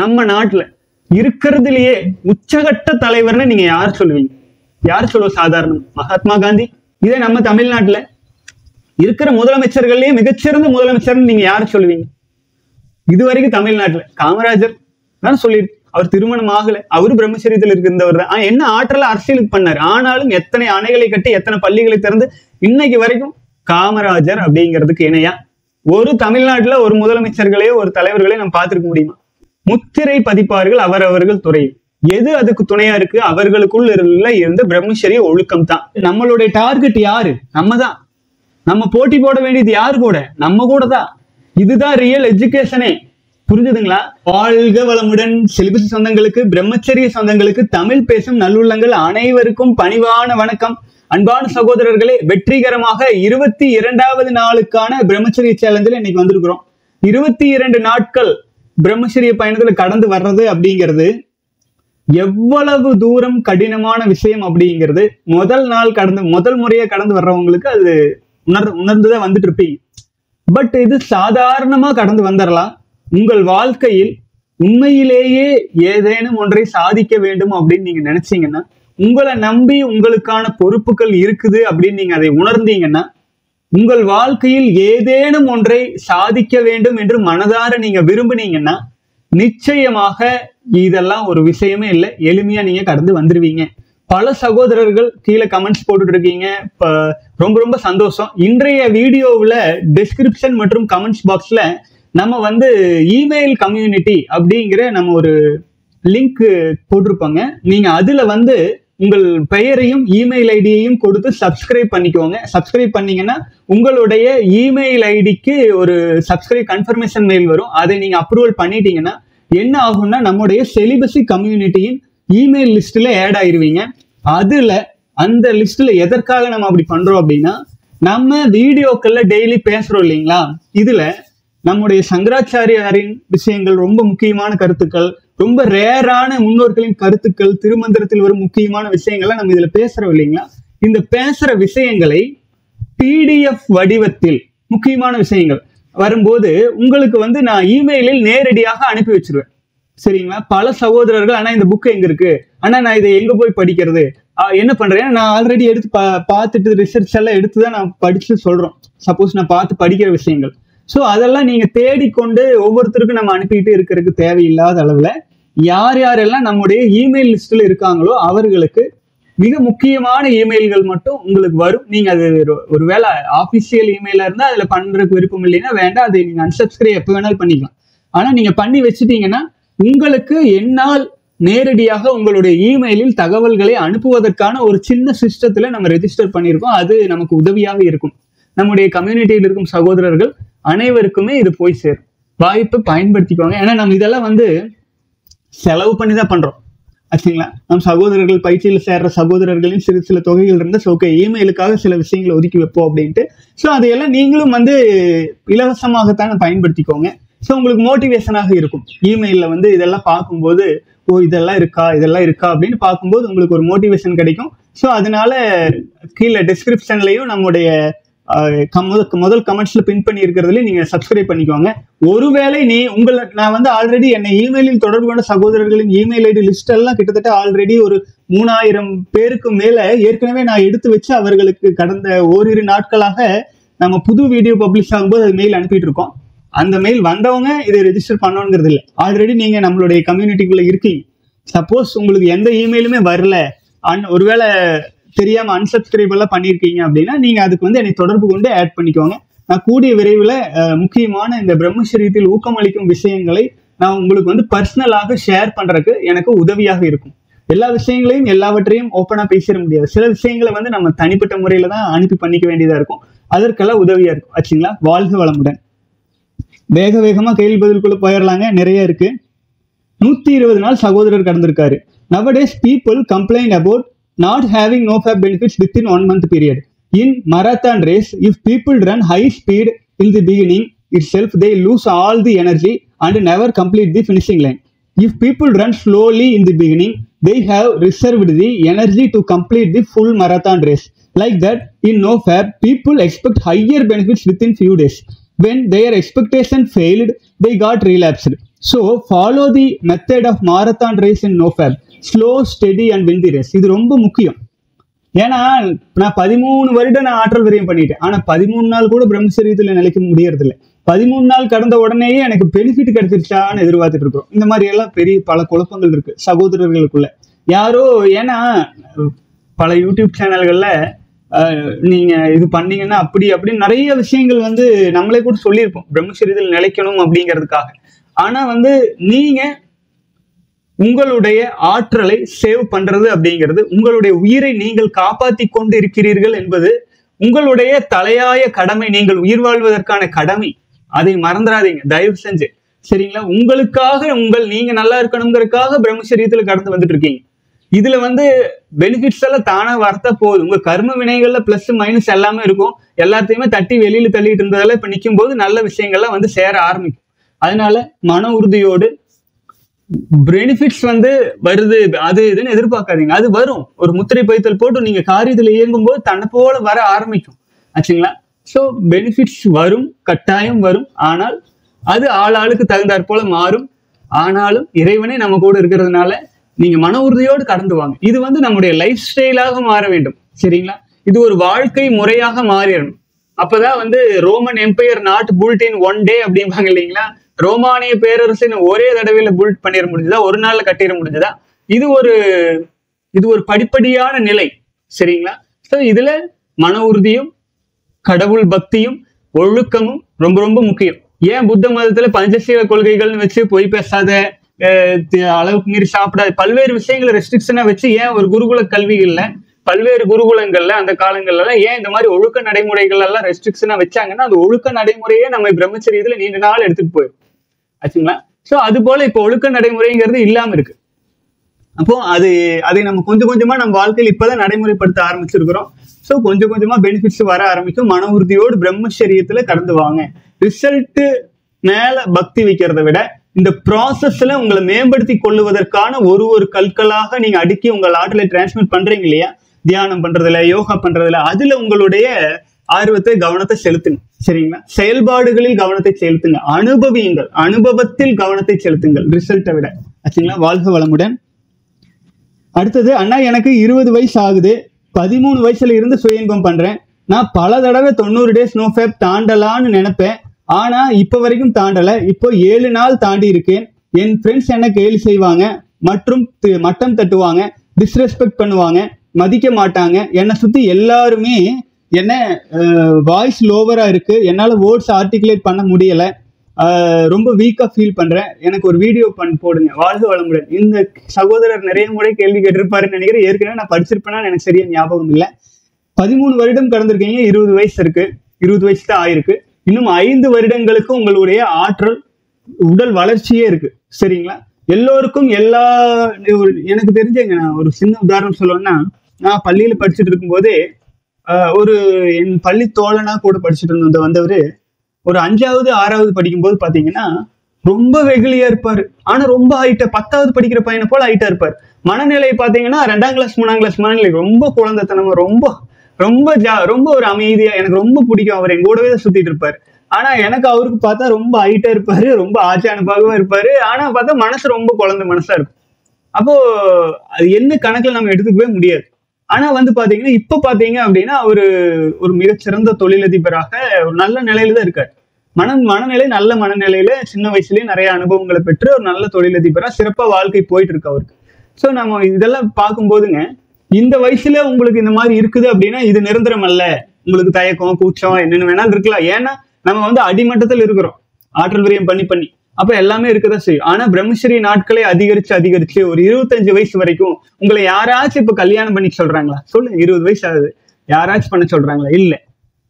நம்ம நாட்டுல இருக்கிறதுலயே உச்சகட்ட தலைவர்னு நீங்க யார் சொல்லுவீங்க? யார் சொல்லுவோம் சாதாரணம் மகாத்மா காந்தி? இதே நம்ம தமிழ்நாட்டுல இருக்கிற முதலமைச்சர்கள்லயே மிகச்சிறந்த முதலமைச்சர்னு நீங்க யார் சொல்லுவீங்க? இது வரைக்கும் தமிழ்நாட்டுல காமராஜர் தான் சொல்லியிருக்கு அவர் திருமணம் ஆகல. அவரு பிரம்மச்சரியத்தில் இருந்தவர் தான். என்ன ஆற்றல அரசியலுக்கு பண்ணாரு? ஆனாலும் எத்தனை அணைகளை கட்டி எத்தனை பள்ளிகளை திறந்து இன்னைக்கு வரைக்கும் காமராஜர் அப்படிங்கிறதுக்கு இணையா? ஒரு தமிழ்நாட்டுல ஒரு முதலமைச்சர்களையோ ஒரு தலைவர்களையோ நம்ம பார்த்துருக்க முடியுமா? முத்திரை பதிப்பார்கள் அவரவர்கள் துறையில் எது அதுக்கு துணையா இருக்கு? அவர்களுக்குள் இருந்த பிரம்மச்சரிய ஒழுக்கம் தான். நம்மளுடைய டார்கெட் யாரு? நம்ம தான் நம்ம போட்டி போட வேண்டியது யாரு கூட? நம்ம கூட தான். இதுதான் ரியல் எஜுகேஷனே புரிஞ்சுதுங்களா? வாழ்க வளமுடன். சிலிபஸ் சொந்தங்களுக்கு பிரம்மச்சரிய சொந்தங்களுக்கு தமிழ் பேசும் நல்லுள்ளங்கள் அனைவருக்கும் பணிவான வணக்கம். அன்பான சகோதரர்களே வெற்றிகரமாக இருபத்தி இரண்டாவது நாளுக்கான பிரம்மச்சரிய சேலஞ்சில் இன்னைக்கு வந்திருக்கிறோம். இருபத்தி இரண்டு நாட்கள் பிரம்மச்சரிய பயணத்துல கடந்து வர்றது அப்படிங்கிறது எவ்வளவு தூரம் கடினமான விஷயம் அப்படிங்கிறது முதல் நாள் கடந்து முதல் முறையா கடந்து வர்றவங்களுக்கு அது உணர் உணர்ந்துதான் வந்துட்டு இருப்பீங்க பட் இது சாதாரணமா கடந்து வந்துடலாம் உங்கள் வாழ்க்கையில் உண்மையிலேயே ஏதேனும் ஒன்றை சாதிக்க வேண்டும் அப்படின்னு நீங்க நினைச்சீங்கன்னா உங்களை நம்பி உங்களுக்கான பொறுப்புகள் இருக்குது அப்படின்னு நீங்க அதை உணர்ந்தீங்கன்னா உங்கள் வாழ்க்கையில் ஏதேனும் ஒன்றை சாதிக்க வேண்டும் என்று மனதார நீங்க விரும்புனீங்கன்னா நிச்சயமாக இதெல்லாம் ஒரு விஷயமே இல்லை. எளிமையா நீங்க கடந்து வந்துருவீங்க. பல சகோதரர்கள் கீழே கமெண்ட்ஸ் போட்டுட்டு இருக்கீங்க இப்போ ரொம்ப ரொம்ப சந்தோஷம். இன்றைய வீடியோவில் டிஸ்கிரிப்ஷன் மற்றும் கமெண்ட்ஸ் பாக்ஸில் நம்ம வந்து இமெயில் கம்யூனிட்டி அப்படிங்கிற நம்ம ஒரு லிங்க் போட்டிருப்பாங்க. நீங்கள் அதில் வந்து உங்கள் பெயரையும் இமெயில் ஐடியையும் கொடுத்து சப்ஸ்கிரைப் பண்ணிக்கோங்க. சப்ஸ்கிரைப் பண்ணீங்கன்னா உங்களுடைய இமெயில் ஐடிக்கு ஒரு சப்ஸ்கிரைப் கன்ஃபர்மேஷன் மெயில் வரும். அதை நீங்கள் அப்ரூவல் பண்ணிட்டீங்கன்னா என்ன ஆகும்னா நம்முடைய செலிபசி கம்யூனிட்டியின் இமெயில் லிஸ்ட்ல ஆட் ஆயிருவீங்க. அதுல அந்த லிஸ்ட்ல எதற்காக நம்ம அப்படி பண்றோம் அப்படின்னா நம்ம வீடியோக்கள்ல டெய்லி பேசுகிறோம் இல்லைங்களா? இதுல நம்முடைய சங்கராச்சாரியாரின் விஷயங்கள் ரொம்ப முக்கியமான கருத்துக்கள் ரொம்ப ரேரான முன்னோர்களின் கருத்துக்கள் திருமந்திரத்தில் வரும் முக்கியமான விஷயங்களை நம்ம இதுல பேசுறோம் இல்லைங்களா? இந்த பேசுற விஷயங்களை பிடிஎஃப் வடிவத்தில் முக்கியமான விஷயங்கள். வரும்போது உங்களுக்கு வந்து நான் இமெயிலில் நேரடியாக அனுப்பி வச்சிருவேன். சரிங்களா? பல சகோதரர்கள் ஆனா இந்த புக் எங்க இருக்கு? ஆனா நான் இதை எங்க போய் படிக்கிறது? என்ன பண்றேன்? நான் ஆல்ரெடி எடுத்து பா பார்த்துட்டு ரிசர்ச் எல்லாம் எடுத்து தான் நான் படிச்சு சொல்றோம். சப்போஸ் நான் பார்த்து படிக்கிற விஷயங்கள். ஸோ அதெல்லாம் நீங்க தேடிக்கொண்டு ஒவ்வொருத்தருக்கும் நம்ம அனுப்பிட்டு இருக்கிறதுக்கு தேவையில்லாத அளவுல யார் யாரெல்லாம் நம்முடைய இமெயில் லிஸ்ட்ல இருக்காங்களோ அவர்களுக்கு மிக முக்கியமான இமெயில்கள் மட்டும் உங்களுக்கு வரும். நீங்க அது ஒரு- ஒருவேளை ஆபிஷியல் இமெயிலாக இருந்தா அதுல பண்றதுக்கு விருப்பம் இல்லைன்னா வேண்டாம் அதை நீங்க அன்சப்ஸ்கிரைப் எப்போ வேணாலும் பண்ணிக்கலாம். ஆனா நீங்க பண்ணி வச்சுட்டீங்கன்னா உங்களுக்கு என்னால் நேரடியாக உங்களுடைய இமெயிலில் தகவல்களை அனுப்புவதற்கான ஒரு சின்ன சிஸ்டத்துல நம்ம ரெஜிஸ்டர் பண்ணியிருக்கோம். அது நமக்கு உதவியாக இருக்கும். நம்முடைய கம்யூனிட்டியில் இருக்கும் சகோதரர்கள் அனைவருக்குமே இது போய் சேரும். வாய்ப்பை பயன்படுத்திக்குவாங்க. ஏன்னா நம்ம இதெல்லாம் வந்து செலவு பண்ணி தான் பண்றோம். ஆச்சுங்களா? நம் சகோதரர்கள் பயிற்சியில் சேர்ற சகோதரர்களின் சிறு சில தொகைகள் இருந்து ஸோ ஓகே இமெயிலுக்காக சில விஷயங்களை ஒதுக்கி வைப்போம் அப்படின்ட்டு. ஸோ அதையெல்லாம் நீங்களும் வந்து இலவசமாகத்தான் பயன்படுத்திக்கோங்க. ஸோ உங்களுக்கு மோட்டிவேஷனாக இருக்கும். இமெயிலில் வந்து இதெல்லாம் பார்க்கும்போது ஓ இதெல்லாம் இருக்கா இதெல்லாம் இருக்கா அப்படின்னு பார்க்கும்போது உங்களுக்கு ஒரு மோட்டிவேஷன் கிடைக்கும். ஸோ அதனால கீழே டிஸ்கிரிப்ஷன்லையும் நம்முடைய முதல் முதல் கமெண்ட்ஸ்ல பின் பண்ணி இருக்கிறதுல நீங்க சப்ஸ்கிரைப் பண்ணிக்கோங்க. ஒருவேளை நீ உங்களை நான் வந்து ஆல்ரெடி என்னை இமெயிலில் தொடர்பு கொண்ட சகோதரர்களின் இமெயில் ஐடி லிஸ்ட் எல்லாம் கிட்டத்தட்ட ஆல்ரெடி ஒரு மூணாயிரம் பேருக்கு மேல ஏற்கனவே நான் எடுத்து வச்சு அவர்களுக்கு கடந்த ஓரிரு நாட்களாக நம்ம புது வீடியோ பப்ளிஷ் ஆகும்போது அது மெயில் அனுப்பிட்டு இருக்கோம். அந்த மெயில் வந்தவங்க இதை ரெஜிஸ்டர் பண்ணணுங்கிறது இல்லை. ஆல்ரெடி நீங்க நம்மளுடைய கம்யூனிட்டிக்குள்ள இருக்கீங்க. சப்போஸ் உங்களுக்கு எந்த இமெயிலுமே வரல. அன் ஒருவேளை தெரியாம unsubscribe எல்லாம் பண்ணியிருக்கீங்க அப்படின்னா நீங்க அதுக்கு வந்து என்னை தொடர்பு கொண்டு ஆட் பண்ணிக்கோங்க. நான் கூடிய விரைவில் முக்கியமான இந்த பிரம்மச்சரியத்தில் ஊக்கமளிக்கும் விஷயங்களை நான் உங்களுக்கு வந்து பர்சனலாக ஷேர் பண்றதுக்கு எனக்கு உதவியாக இருக்கும். எல்லா விஷயங்களையும் எல்லாவற்றையும் ஓப்பனாக பேசிட முடியாது. சில விஷயங்களை வந்து நம்ம தனிப்பட்ட முறையில தான் அனுப்பி பண்ணிக்க வேண்டியதாக இருக்கும். அதற்கெல்லாம் உதவியா இருக்கும். ஆச்சுங்களா? வாழ்க வளமுடன். வேக வேகமா கேள்வி பதிலுக்குள்ள போயிடலாங்க நிறைய இருக்கு. நூத்தி இருபது நாள் சகோதரர் கடந்திருக்காரு. Nowadays people complain about not having nofap benefits within one month period. In marathon race, if people run high speed in the beginning itself, they lose all the energy and never complete the finishing line. If people run slowly in the beginning, they have reserved the energy to complete the full marathon race. Like that, in NoFab, people expect higher benefits within few days. When their expectation failed, they got relapsed. So follow the method of marathon race in NoFab. Slow steady and win the இது ரொம்ப முக்கியம். ஏன்னா நான் பதிமூணு வருடம் நான் ஆற்றல் விரயம் பண்ணிட்டேன். ஆனால் பதிமூணு நாள் கூட பிரம்மச்சரியத்துல நிலைக்க முடியறது இல்லை பதிமூணு நாள் கடந்த உடனேயே எனக்கு பெனிஃபிட் கிடைச்சிருச்சான்னு எதிர்பார்த்துட்டு இருக்கிறோம். இந்த மாதிரி எல்லாம் பெரிய பல குழப்பங்கள் இருக்கு சகோதரர்களுக்குள்ள. யாரோ ஏன்னா பல யூடியூப் சேனல்கள்ல நீங்க இது பண்ணீங்கன்னா அப்படி அப்படின்னு நிறைய விஷயங்கள் வந்து நம்மளே கூட சொல்லியிருப்போம். பிரம்மச்சரியத்தில் நிலைக்கணும் அப்படிங்கிறதுக்காக. ஆனா வந்து நீங்க உங்களுடைய ஆற்றலை சேவ் பண்றது அப்படிங்கிறது உங்களுடைய உயிரை நீங்கள் காப்பாத்தி கொண்டு இருக்கிறீர்கள் என்பது உங்களுடைய தலையாய கடமை நீங்கள் உயிர் வாழ்வதற்கான கடமை. அதை மறந்துடாதீங்க தயவு செஞ்சு. சரிங்களா? உங்களுக்காக உங்கள் நீங்க நல்லா இருக்கணுங்கிறதுக்காக பிரம்மச்சரியத்துல கடந்து வந்துட்டு இருக்கீங்க இதுல வந்து பெனிஃபிட்ஸ் எல்லாம் தானா வரத்த போகுது. உங்க கர்ம வினைகள்ல பிளஸ் மைனஸ் எல்லாமே இருக்கும். எல்லாத்தையுமே தட்டி வெளியில தள்ளிட்டு இருந்ததால இப்ப நிற்கும் போது நல்ல விஷயங்கள்லாம் வந்து சேர ஆரம்பிக்கும். அதனால மன உறுதியோடு பெனிஃபிட்ஸ் வந்து வருது. அது இதுன்னு எதிர்பார்க்காதீங்க. அது வரும். ஒரு முத்திரை பைத்தல் போட்டு நீங்க காரியத்துல இயங்கும் போது தன்னை போல வர ஆரம்பிக்கும். ஆச்சுங்களா? ஸோ பெனிஃபிட்ஸ் வரும் கட்டாயம் வரும். ஆனால் அது ஆள் ஆளுக்கு தகுந்தாற் போல மாறும். ஆனாலும் இறைவனே நம்ம கூட இருக்கிறதுனால நீங்க மன உறுதியோடு கடந்து வாங்க. இது வந்து நம்முடைய லைஃப் ஸ்டைலாக மாற வேண்டும். சரிங்களா? இது ஒரு வாழ்க்கை முறையாக மாறிடணும். அப்பதான் வந்து Roman Empire not built in one day அப்படிம்பாங்க இல்லைங்களா? ரோமானிய பேரரசின் ஒரே தடவையில புல்ட் பண்ணிட முடிஞ்சதா? ஒரு நாள்ல கட்டிட முடிஞ்சதா? இது ஒரு இது ஒரு படிப்படியான நிலை. சரிங்களா? ஸோ இதுல மன உறுதியும் கடவுள் பக்தியும் ஒழுக்கமும் ரொம்ப ரொம்ப முக்கியம். ஏன் புத்த மதத்துல பஞ்சசீல கொள்கைகள்னு வச்சு பொய் பேசாத அஹ் அளவுக்கு மீறி சாப்பிடாத பல்வேறு விஷயங்களை ரெஸ்ட்ரிக்ஷனா வச்சு ஏன் ஒரு குருகுல கல்விகள்ல பல்வேறு குருகுலங்கள்ல அந்த காலங்கள்ல ஏன் இந்த மாதிரி ஒழுக்க நடைமுறைகள் எல்லாம் ரெஸ்ட்ரிக்ஷனா வச்சாங்கன்னா அந்த ஒழுக்க நடைமுறையே நம்ம பிரம்மச்சரியத்துல நீண்ட நாள் எடுத்துட்டு போயிடும். ஆச்சுங்களா? சோ அது போல இப்போ ஒழுக்க நடைமுறைங்கிறது இல்லாமல் இருக்கு. அப்போ அது அதை நம்ம கொஞ்சம் கொஞ்சமா நம்ம வாழ்க்கையில் இப்பதான் நடைமுறைப்படுத்த ஆரம்பிச்சிருக்கிறோம். ஸோ கொஞ்சம் கொஞ்சமா பெனிஃபிட்ஸ் வர ஆரம்பிக்கும் மன உறுதியோடு பிரம்மச்சரியத்துல கடந்து வாங்க. ரிசல்ட் மேல பக்தி வைக்கிறத விட இந்த ப்ராசஸ்ல உங்களை மேம்படுத்தி கொள்ளுவதற்கான ஒரு ஒரு கற்களாக நீங்க அடுக்கி உங்கள் ஆற்றலை டிரான்ஸ்மிட் பண்றீங்க இல்லையா? தியானம் பண்றதுல யோகா பண்றதுல அதுல உங்களுடைய ஆர்வத்தை கவனத்தை செலுத்துங்க. சரிங்களா? செயல்பாடுகளில் கவனத்தை செலுத்துங்க. அனுபவியுங்கள். அனுபவத்தில் கவனத்தை செலுத்துங்கள். ரிசல்ட்டை விட. ஆச்சுங்களா வாழ்க வளமுடன். அடுத்தது அண்ணா எனக்கு இருபது வயசு ஆகுது. பதிமூணு வயசுல இருந்து சுய இன்பம் பண்றேன். நான் பல தடவை தொண்ணூறு டேஸ் நோ ஃபேப் தாண்டலான்னு நினைப்பேன். ஆனா இப்ப வரைக்கும் தாண்டல. இப்போ ஏழு நாள் தாண்டி இருக்கேன். என் ஃப்ரெண்ட்ஸ் என்ன கேலி செய்வாங்க. மற்றும் மட்டம் தட்டுவாங்க. டிஸ்ரெஸ்பெக்ட் பண்ணுவாங்க. மதிக்க மாட்டாங்க. என்னை சுத்தி எல்லாருமே என்ன வாய்ஸ் லோவராக இருக்கு. என்னால் வேர்ட்ஸ் ஆர்டிகுலேட் பண்ண முடியலை. ரொம்ப வீக்காக ஃபீல் பண்ணுறேன் எனக்கு ஒரு வீடியோ பண் போடுங்க. வாழ்க வளமுடன். இந்த சகோதரர் நிறைய முறை கேள்வி கேட்டிருப்பாருன்னு நினைக்கிறேன். ஏற்கனவே நான் படிச்சிருப்பேன்னா எனக்கு சரியாக ஞாபகம் இல்லை. பதிமூணு வருடம் கடந்திருக்கீங்க. இருபது வயசு இருக்கு. இருபது வயசு தான் ஆயிருக்கு. இன்னும் ஐந்து வருடங்களுக்கு உங்களுடைய ஆற்றல் உடல் வளர்ச்சியே இருக்கு. சரிங்களா? எல்லோருக்கும் எல்லா எனக்கு தெரிஞ்சங்க நான் ஒரு சின்ன உதாரணம் சொல்லணும்னா நான் பள்ளியில் படிச்சுட்டு இருக்கும்போதே ஒரு என் பள்ளி தோழனா கூட படிச்சுட்டு இருந்த வந்தவர் ஒரு அஞ்சாவது ஆறாவது படிக்கும்போது பார்த்தீங்கன்னா ரொம்ப வெகுளியா இருப்பாரு. ஆனா ரொம்ப ஹைட்டா பத்தாவது படிக்கிற பையனை போல ஹைட்டா இருப்பார். மனநிலை பார்த்தீங்கன்னா ரெண்டாம் கிளாஸ் மூணாம் கிளாஸ் மனநிலை ரொம்ப குழந்தைத்தனமா ரொம்ப ரொம்ப ஜா ரொம்ப ஒரு அமைதியா எனக்கு ரொம்ப பிடிக்கும். அவர் எங்க கூடவே சுத்திட்டு இருப்பார். ஆனா எனக்கு அவருக்கு பார்த்தா ரொம்ப ஹைட்டா இருப்பாரு ரொம்ப ஆச்சானுபாகவா இருப்பாரு. ஆனா பார்த்தா மனசு ரொம்ப குழந்தை மனசா இருக்கும். அப்போ அது என்ன கணக்குல நம்ம எடுத்துக்கவே முடியாது. ஆனா வந்து பாத்தீங்கன்னா இப்ப பாத்தீங்க அப்படின்னா அவரு ஒரு மிகச்சிறந்த தொழிலதிபராக ஒரு நல்ல நிலையில தான் இருக்காரு. மன மனநிலை நல்ல மனநிலையில சின்ன வயசுலயே நிறைய அனுபவங்களை பெற்று ஒரு நல்ல தொழிலதிபரா சிறப்பா வாழ்க்கை போயிட்டு இருக்கு அவருக்கு. ஸோ நம்ம இதெல்லாம் பார்க்கும்போதுங்க இந்த வயசுல உங்களுக்கு இந்த மாதிரி இருக்குது அப்படின்னா இது நிரந்தரம் அல்ல. உங்களுக்கு தயக்கம் கூச்சம் என்னென்னு வேணாலும் இருக்கலாம். ஏன்னா நம்ம வந்து அடிமட்டத்தில் இருக்கிறோம். ஆற்றல் பிரியம் பண்ணி பண்ணி. அப்ப எல்லாமே இருக்கதான் செய்யும். ஆனா பிரம்மச்சரிய நாட்களை அதிகரிச்சு அதிகரிச்சு ஒரு இருபத்தஞ்சு வயசு வரைக்கும் உங்களை யாராச்சும் இப்ப கல்யாணம் பண்ணி சொல்றாங்களா? சொல்லுங்க இருபது வயசு ஆகுது. யாராச்சும் பண்ண சொல்றாங்களா? இல்ல.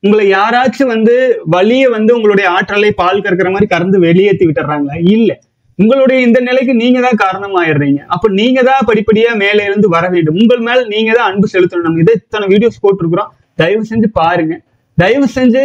உங்களை யாராச்சும் வந்து வழியை வந்து உங்களுடைய ஆற்றலை பால் கறக்கிற மாதிரி கறந்து வெளியேற்றி விட்டுறாங்களா? இல்ல. உங்களுடைய இந்த நிலைக்கு நீங்க தான் காரணம் ஆயிடுறீங்க அப்ப நீங்க தான் படிப்படியா மேலே இருந்து வர வேண்டும். உங்கள் மேல நீங்க தான் அன்பு செலுத்தணும். நம்ம இதை இத்தனை வீடியோஸ் போட்டிருக்கிறோம். தயவு செஞ்சு பாருங்க. தயவு செஞ்சு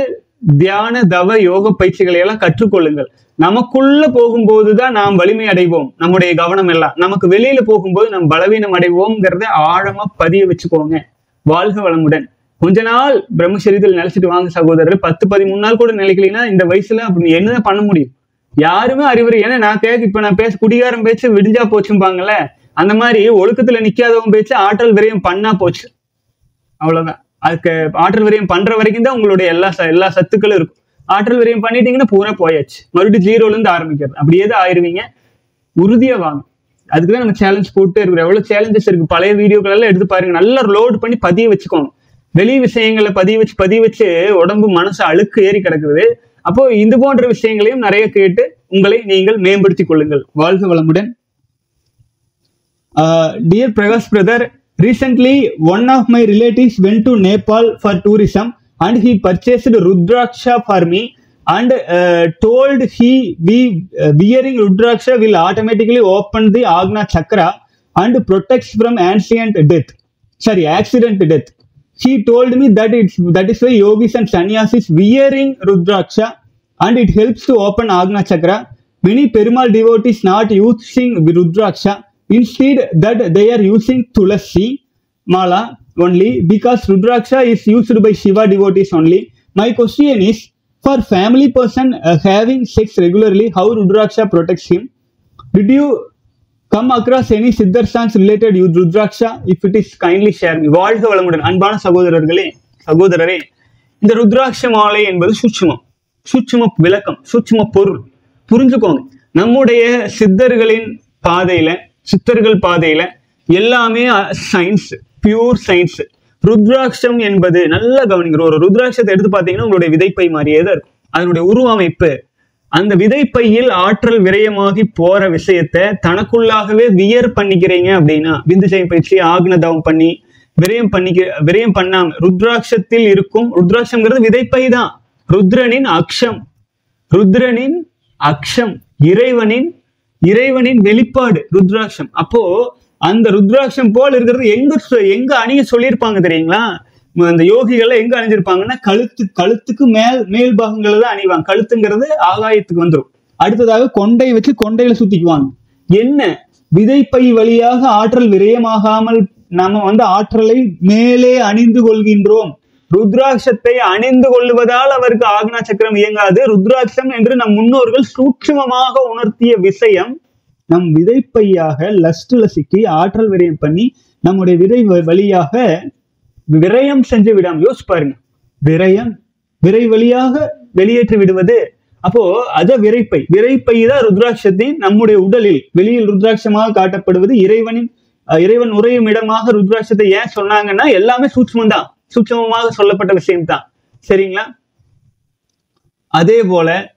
தியான தவ யோக பயிற்சிகளை எல்லாம் கற்றுக்கொள்ளுங்கள். நமக்குள்ள போகும்போதுதான் நாம் வலிமை அடைவோம். நம்முடைய கவனம் எல்லாம். நமக்கு வெளியில போகும்போது நாம் பலவீனம் அடைவோம்ங்கிறத ஆழமா பதிய வச்சுக்கோங்க. வாழ்க வளமுடன். கொஞ்ச நாள் பிரம்மசரீரத்தில் நிலைச்சிட்டு வாங்க சகோதரர் பத்து பதிமூணு நாள் கூட நிலைக்கலைன்னா இந்த வயசுல அப்படி என்ன பண்ண முடியும்? யாருமே அறிவுரை ஏன்னா நான் கேட்க இப்ப நான் பேச குடிகாரம் பேச்சு விடிஞ்சா போச்சும்பாங்கல்ல. அந்த மாதிரி ஒழுக்கத்துல நிக்காதவன் பேச்சு ஆற்றல் விரயம் பண்ணா போச்சு. அவ்வளவுதான். அதுக்கு ஆற்றல் விரயம் பண்ற வரைக்கும் தான் உங்களுடைய எல்லா ச- எல்லா சத்துக்களும் இருக்கும். ஆற்றல் விரயம் பண்ணிட்டீங்கன்னா பூரா போயாச்சு. மறுபடியும் ஜீரோல இருந்து ஆரம்பிக்கிறது. அப்படியே தான் ஆயிருவீங்க. உறுதியா வாங்க. அதுக்கு தான் நம்ம சேலஞ்ச் போட்டு இருக்கிறோம். எவ்வளவு சேலஞ்சஸ் இருக்கு. பழைய வீடியோக்கள் எல்லாம் எடுத்து பாருங்க. நல்லா லோட் பண்ணி பதிய வச்சுக்கோங்க. வெளி விஷயங்களை பதிய வச்சு பதிய வச்சு உடம்பு மனசு அழுக்கு ஏறி கிடக்குது. அப்போ இது போன்ற விஷயங்களையும் நிறைய கேட்டு உங்களை நீங்கள் மேம்படுத்திக் கொள்ளுங்கள். வாழ்க வளமுடன். Dear Prakash brother recently one of my relatives went to Nepal for tourism and he purchased Rudraksha for me and uh, told he we uh, wearing Rudraksha will automatically open the Agna Chakra and protects from ancient death. Sorry, accident death. He told me that it's that is why yogis and sannyasis wearing Rudraksha and it helps to open Agna Chakra. Many Perumal devotees not using Rudraksha. Instead, that they are using Tulasi Mala only because Rudraksha is used by Shiva devotees only. My question is for family person uh, having sex regularly, how Rudraksha protects him? Did you come across any Siddharthans related with Rudraksha? If it is, kindly share me. வாழ்க வளமுடன் அன்பான சகோதரர்களே சகோதரரே இந்த ருத்ராட்ச மாலை என்பது சூட்சுமம் சூட்சும விளக்கம் சூட்சும பொருள் புரிஞ்சுக்கோங்க நம்முடைய சித்தர்களின் பாதையில சித்தர்கள் பாதையில எல்லாமே சயின்ஸ் பியூர் சயின்ஸ் ருத்ராட்சம் என்பது நல்லா கவனிக்கிற ஒரு ருத்ராட்சத்தை எடுத்து பார்த்தீங்கன்னா உங்களுடைய விதைப்பை மாதிரியே தான் இருக்கும். அதனுடைய உருவமைப்பு. அந்த விதைப்பையில் ஆற்றல் விரயமாகி போற விஷயத்த தனக்குள்ளாகவே வியர் பண்ணிக்கிறீங்க அப்படின்னா விந்துஜயம் பயிற்சி ஆக்னதவம் பண்ணி விரயம் பண்ணிக்க விரயம் பண்ணாம ருத்ராட்சத்தில் இருக்கும் ருத்ராட்சம்ங்கிறது விதைப்பை தான். ருத்ரனின் அக்ஷம். ருத்ரனின் அக்ஷம். இறைவனின் இறைவனின் வெளிப்பாடு ருத்ராட்சம். அப்போ அந்த ருத்ராட்சம் போல் இருக்கிறது எங்க எங்க அணிய சொல்லியிருப்பாங்க தெரியுங்களா? அந்த யோகிகளை எங்க அணிஞ்சிருப்பாங்கன்னா கழுத்து கழுத்துக்கு மேல் மேல் பாகங்களை தான் அணிவாங்க. கழுத்துங்கிறது ஆகாயத்துக்கு வந்துடும் அடுத்ததாக கொண்டை வச்சு கொண்டையில சுத்திக்குவாங்க. என்ன? விதைப்பை வழியாக ஆற்றல் விரயமாகாமல் நம்ம வந்து ஆற்றலை மேலே அணிந்து கொள்கின்றோம். ருத்ராட்சத்தை அணிந்து கொள்வதால் அவருக்கு ஆக்னா சக்கரம் இயங்காது. ருத்ராட்சம் என்று நம் முன்னோர்கள் சூட்சுமமாக உணர்த்திய விஷயம் நம் விதைப்பையாக லஸ்ட்ல சிக்கி ஆற்றல் விரயம் பண்ணி நம்முடைய விதை வ- வழியாக விரயம் செஞ்சு விடாம யோசிச்சு பாருங்க. விரயம் விரை வழியாக வெளியேற்றி விடுவது. அப்போ அத விரைப்பை விரைப்பை தான் ருத்ராட்சத்தின் நம்முடைய உடலில் வெளியில் ருத்ராட்சமாக காட்டப்படுவது. இறைவனின் இறைவன் உறையும் இடமாக ருத்ராட்சத்தை ஏன் சொன்னாங்கன்னா எல்லாமே சூட்சுமம் தான். சூட்சமமாக சொல்லப்பட்ட விஷயம்தான். சரிங்களா? அதே போல